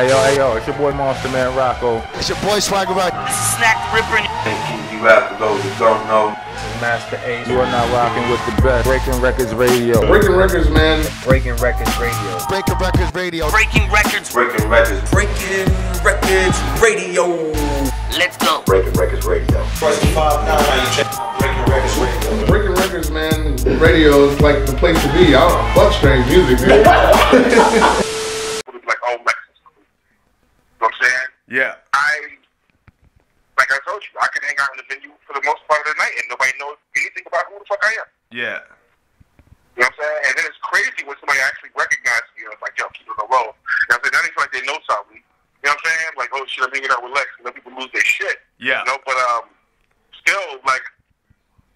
Hey yo, hey yo, it's your boy Monster Man Rocco. It's your boy Swagger Rock. This is Snak the Ripper. Thank you, you have to those that don't know. Masta Ace. You are not rocking with the best. Breaking Wreckords Radio. Breaking records, man. Breaking Wreckords Radio. Breaking Wreckords Radio. Breaking records. Breaking Records, Breaking Wreckords Radio. Let's go. Breaking Wreckords Radio. Let's go. Breaking Wreckords Radio. Breaking records, man. Radio is like the place to be. I don't fuck strange music, man. like all Mexicans. You know what I'm saying? Yeah. I, like I told you, I can hang out in the venue for the most part of the night and nobody knows anything about who the fuck I am. Yeah. You know what I'm saying? And then it's crazy when somebody actually recognizes me and it's like, yo, keep it on the low. You know what I'm saying? Like they know something. You know what I'm saying? Like, oh shit, I'm hanging out with Lex. And then people lose their shit. Yeah. You know, but um, still, like,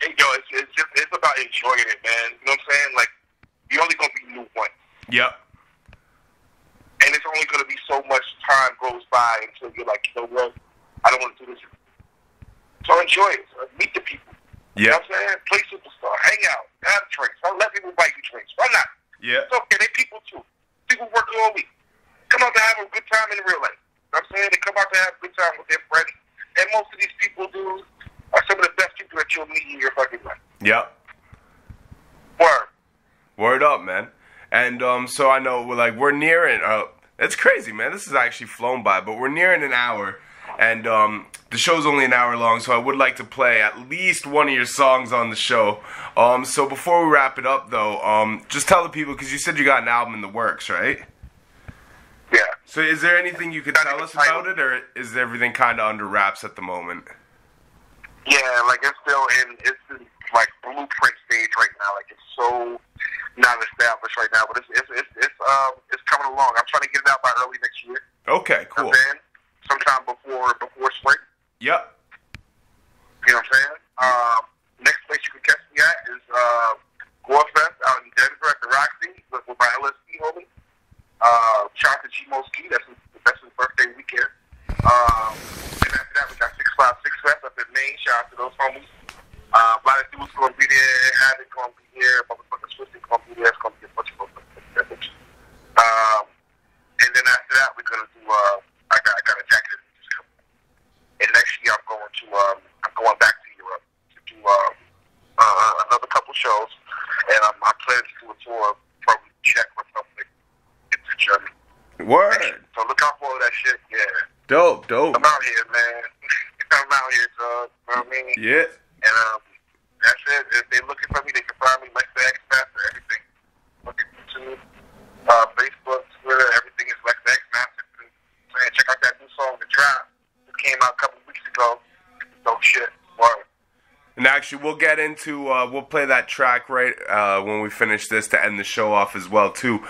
hey, yo, it's, it's just, it's about enjoying it, man. You know what I'm saying? Like, you're only gonna be new once. Yep. and it's only going to be so much time goes by until you're like, you know what, I don't want to do this. So enjoy it. Uh, meet the people. You know what I'm saying? Play superstar. Hang out. Have drinks. Don't let people buy you drinks. Why not? Yeah. It's okay. They people too. People work all week. Come out to have a good time in real life. You know what I'm saying? They come out to have a good time with their friends. And most of these people, dude, are some of the best people that you'll meet in your fucking life. Yep. Word. Word up, man. And um, so I know we're like we're nearing. Uh, it's crazy, man. This is actually flown by, but we're nearing an hour, and um, the show's only an hour long. So I would like to play at least one of your songs on the show. Um, so before we wrap it up, though, um, just tell the people because you said you got an album in the works, right? Yeah. So is there anything you could tell us about it, or is everything kind of under wraps at the moment? Yeah, like it's still in it's in like blueprint stage right now. Like it's so not established right now, but it's it's it's, it's um it's along. I'm trying to get it out by early next year. Okay, You know cool. what I'm? Sometime before before spring. Yep. You know what I'm saying? Um, next place you can catch me at is uh, Gore Fest out in Denver at the Roxy with, with my LSD homie. Uh, shout out to G Ski. That's his, that's his birthday weekend. Um, and after that, we got 656 Fest up in Maine. Shout out to those homies. Uh, a lot of dudes going to be there. Havoc going to be here. Motherfucker Swisty going to be there. It's going to be a bunch of motherfuckers. Um, and then after that, we're going to do, uh, I got, I got a jacket. And next year, I'm going to, um, I'm going back to Europe to do um, uh, another couple shows, and I'm, I'm planning to do a tour from Czech Republic into Germany. Word. So look out for all that shit. Yeah, Dope. Dope. I'm out here, man. I'm out here, dog. You know what I mean? Yeah. And um, that's it. If they're looking for me, they can find me Lex Hex Master. Everything. Look at YouTube, uh, Facebook, Twitter. Everything is Lex Hex Master. Man, check out that new song, The Drop. It came out a couple weeks ago. No shit. Word. And actually, we'll get into uh, we'll play that track right uh, when we finish this to end the show off as well too.